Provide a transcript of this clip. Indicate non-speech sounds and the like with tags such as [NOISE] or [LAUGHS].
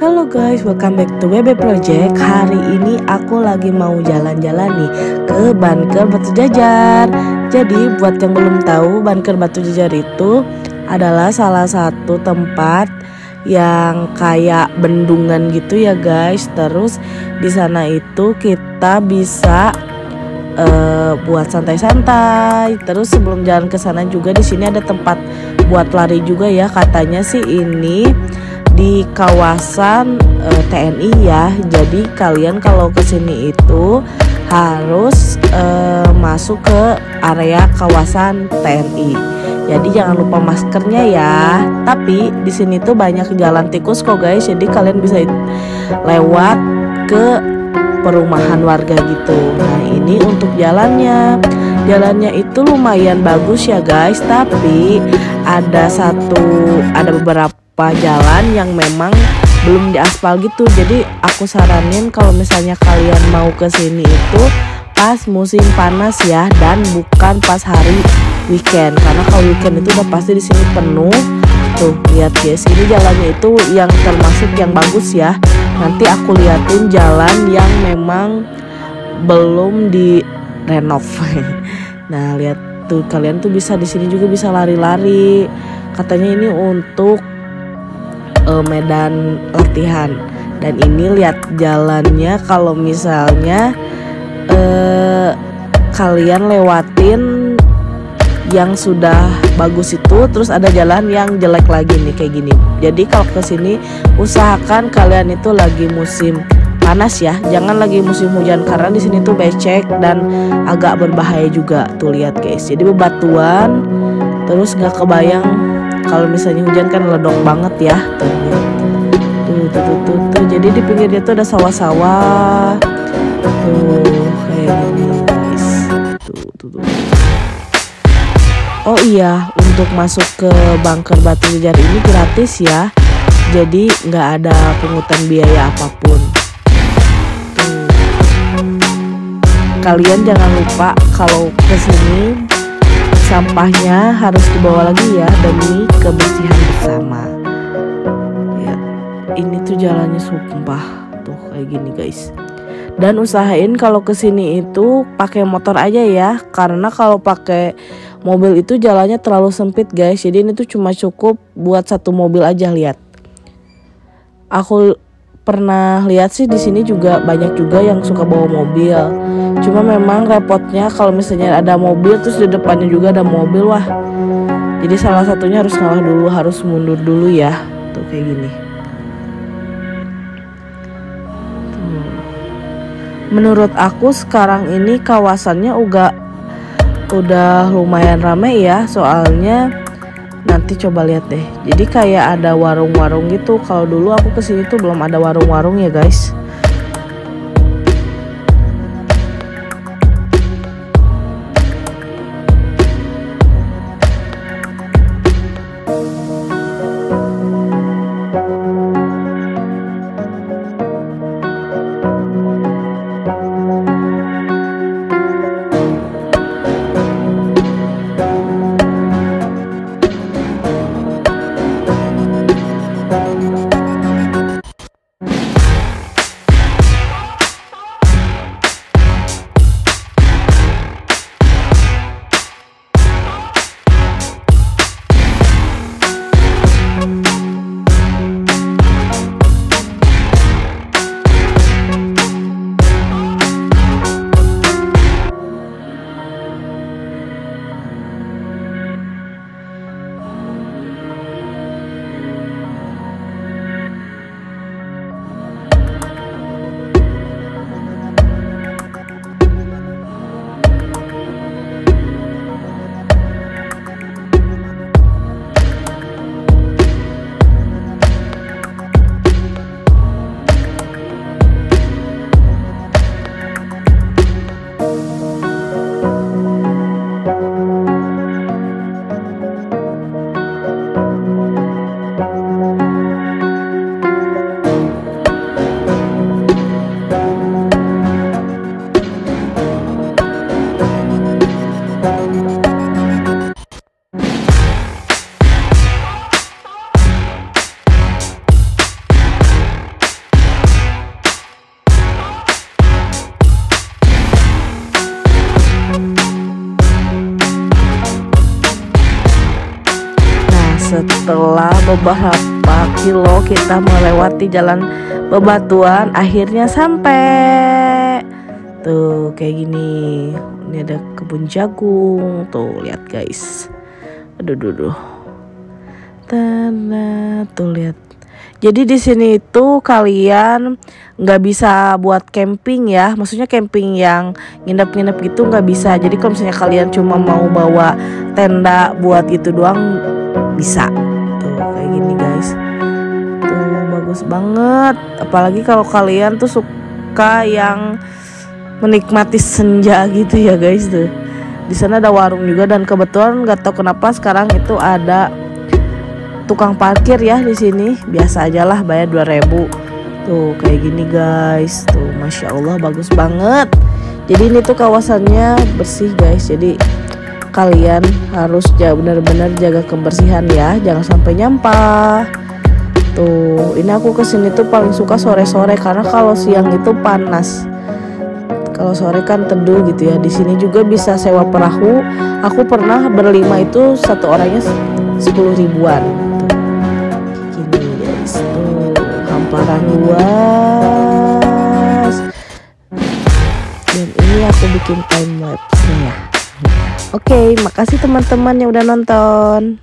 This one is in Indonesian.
Halo guys, welcome back to WB Project. Hari ini aku lagi mau jalan-jalan nih ke Banker Batu Jajar. Jadi buat yang belum tahu Banker Batu Jajar itu adalah salah satu tempat yang kayak bendungan gitu ya guys. Terus di sana itu kita bisa uh, buat santai-santai. Terus sebelum jalan ke sana juga di sini ada tempat buat lari juga ya. Katanya sih ini di kawasan uh, eh, TNI ya. Jadi kalian kalau ke sini itu harus uh, masuk ke area kawasan TNI. Jadi jangan lupa maskernya ya. Tapi di sini tuh banyak jalan tikus kok guys. Jadi kalian bisa lewat ke perumahan warga gitu. Nah, ini untuk jalannya. Jalannya itu lumayan bagus ya guys, tapi ada satu ada beberapa beberapa jalan yang memang belum diaspal gitu. Jadi aku saranin kalau misalnya kalian mau ke sini itu pas musim panas ya dan bukan pas hari weekend. Karena kalau weekend itu udah pasti di sini penuh. Tuh lihat guys ini jalannya itu yang termasuk yang bagus ya. Nanti aku liatin jalan yang memang belum di renov [LAUGHS] nah lihat tuh kalian tuh bisa di sini juga bisa lari-lari. Katanya ini untuk uh, medan latihan. Dan ini lihat jalannya kalau misalnya uh, kalian lewatin yang sudah bagus itu terus ada jalan yang jelek lagi nih kayak gini. Jadi kalau ke sini usahakan kalian itu lagi musim panas ya. Jangan lagi musim hujan karena di sini tuh becek dan agak berbahaya juga tuh lihat guys. Jadi bebatuan terus nggak kebayang kalau misalnya hujan kan ledok banget ya. Tuh tuh tuh tuh, tuh, tuh. jadi di pinggirnya tuh ada sawah-sawah. Tuh kayak gini guys. Tuh tuh tuh. Oh iya, untuk masuk ke bunker batu jajar ini gratis ya. Jadi nggak ada pungutan biaya apa pun. Kalian jangan lupa kalau ke sini sampahnya harus dibawa lagi ya demi kebersihan bersama. Ya ini tuh jalannya sumpah tuh kayak gini guys. Dan usahain kalau ke sini itu pakai motor aja ya karena kalau pakai mobil itu jalannya terlalu sempit guys. Jadi ini tuh cuma cukup buat satu mobil aja lihat. Aku pernah lihat sih di sini juga banyak juga yang suka bawa mobil cuma memang repotnya kalau misalnya ada mobil terus di depannya juga ada mobil wah. Jadi salah satunya harus ngalah dulu harus mundur dulu ya tuh kayak gini. Tuh. menurut aku sekarang ini kawasannya udah udah lumayan ramai ya soalnya nanti coba lihat deh. Jadi kayak ada warung-warung gitu. Kalau dulu aku ke sini tuh belum ada warung-warung ya guys beberapa kilo kita melewati jalan bebatuan akhirnya sampai. Tuh kayak gini. Ini ada kebun jagung. Tuh lihat guys. Aduh aduh, aduh. Tana, tuh lihat. Jadi di sini itu kalian nggak bisa buat camping ya, maksudnya camping yang nginep-nginep gitu nggak bisa. Jadi kalau misalnya kalian cuma mau bawa tenda buat itu doang bisa. Guys. Tuh bagus banget. Apalagi kalau kalian tuh suka yang menikmati senja gitu ya guys tuh. Di sana ada warung juga dan kebetulan nggak tahu kenapa sekarang itu ada tukang parkir ya di sini biasa aja lah bayar 2000 tuh kayak gini guys tuh masya Allah bagus banget jadi ini tuh kawasannya bersih guys jadi kalian harus benar-benar jaga kebersihan ya. Jangan sampai nyampah. Tuh ini aku ke sini tuh paling suka sore-sore karena kalau siang itu panas. Kalau sore kan teduh gitu ya. Di sini juga bisa sewa perahu. Aku pernah berlima itu satu orangnya 10 ribuan. Hamparan luas. Dan ini aku bikin time lapse nya oke makasih teman-teman yang udah nonton